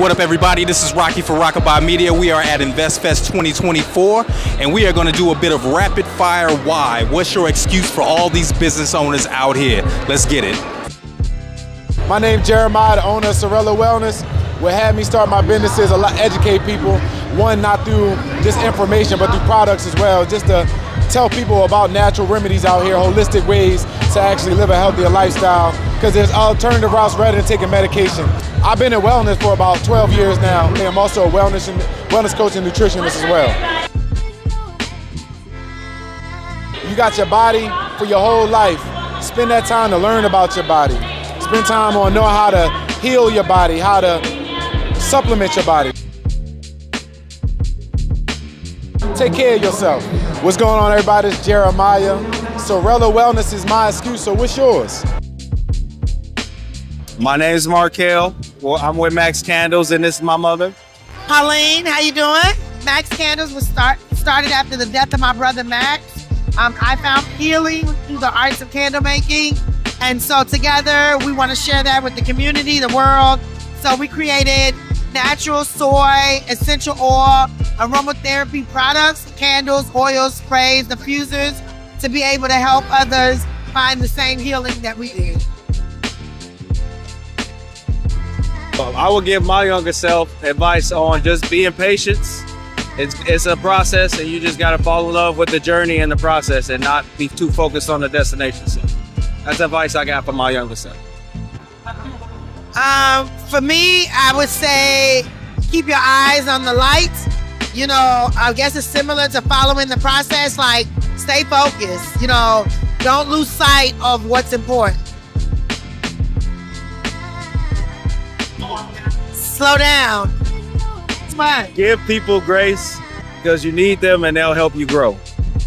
What up, everybody? This is Rocky for Rockabye Media. We are at InvestFest 2024, and we are going to do a bit of rapid fire why. What's your excuse for all these business owners out here? Let's get it. My name is Jeremiah, the owner of Sorella Wellness. What had me start my business is a lot educate people. One, not through just information, but through products as well. Just to tell people about natural remedies out here, holistic ways to actually live a healthier lifestyle. Because there's alternative routes rather than taking medication. I've been in wellness for about 12 years now. And I'm also a wellness and wellness coach and nutritionist as well. You got your body for your whole life. Spend that time to learn about your body. Spend time on knowing how to heal your body, how to supplement your body. Take care of yourself. What's going on, everybody? It's Jeremiah. Sorella Wellness is my excuse, so what's yours? My name is Markel. Well, I'm with Max Candles, and this is my mother. Pauline, how you doing? Max Candles was start started after the death of my brother Max. Um, I found healing through the arts of candle making, and so together we want to share that with the community, the world. So we created natural soy, essential oil, aromatherapy products, candles, oils, sprays, diffusers to be able to help others find the same healing that we do. I would give my younger self advice on just being patient. It's, it's a process, and you just got to fall in love with the journey and the process and not be too focused on the destination. So that's advice I got from my younger self. Um, for me, I would say keep your eyes on the light. You know, I guess it's similar to following the process. Like, stay focused. You know, don't lose sight of what's important. Slow down. Smart. Give people grace because you need them and they'll help you grow.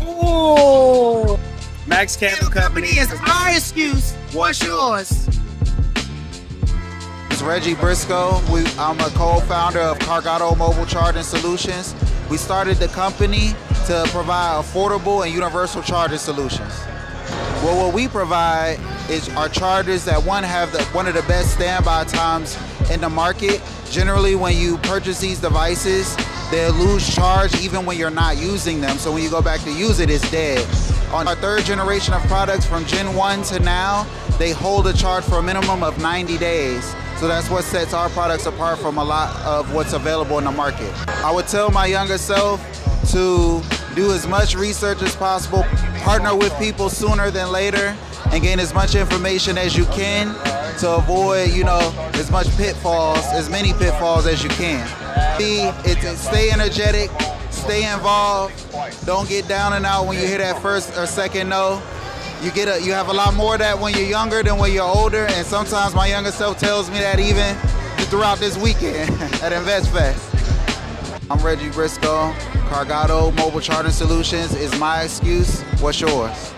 Ooh. Max Candle Company is our excuse. What's yours? It's Reggie Briscoe. We, I'm a co-founder of Cargado Mobile Charging Solutions. We started the company to provide affordable and universal charging solutions. Well, what we provide is our chargers that one have the, one of the best standby times in the market. Generally, when you purchase these devices, they lose charge even when you're not using them. So when you go back to use it, it's dead. On our third generation of products from Gen 1 to now, they hold a charge for a minimum of 90 days. So that's what sets our products apart from a lot of what's available in the market. I would tell my younger self to do as much research as possible, partner with people sooner than later, and gain as much information as you can to avoid, you know, as much pitfalls, as many pitfalls as you can. It's, stay energetic, stay involved, don't get down and out when you hear that first or second no. You get a, you have a lot more of that when you're younger than when you're older, and sometimes my younger self tells me that even throughout this weekend at InvestFest. I'm Reggie Briscoe. Cargado Mobile Charging Solutions is my excuse. What's yours?